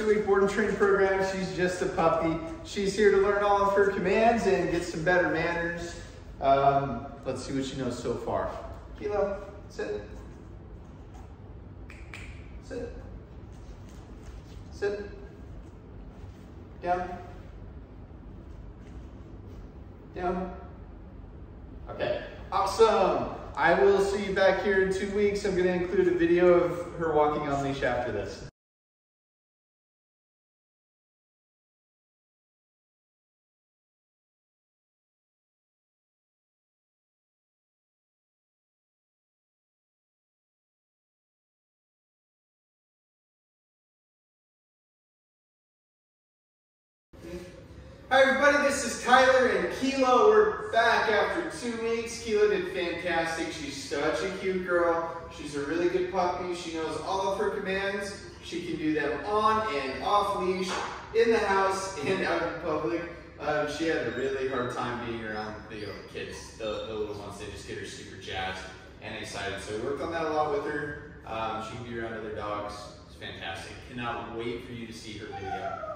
two-week board and train program. She's just a puppy. She's here to learn all of her commands and get some better manners. Um, let's see what she knows so far. Kilo, sit. Sit. Sit. Down. Down. Okay, awesome. I will see you back here in two weeks. I'm gonna include a video of her walking on leash after this. Hi everybody, this is Tyler and Kilo. We're back after two weeks. Kilo did fantastic. She's such a cute girl. She's a really good puppy. She knows all of her commands. She can do them on and off leash, in the house, and out in public. Um, she had a really hard time being around the kids, the, the little ones. They just get her super jazzed and excited. So we worked on that a lot with her. Um, she can be around other dogs. It's fantastic. Cannot wait for you to see her video.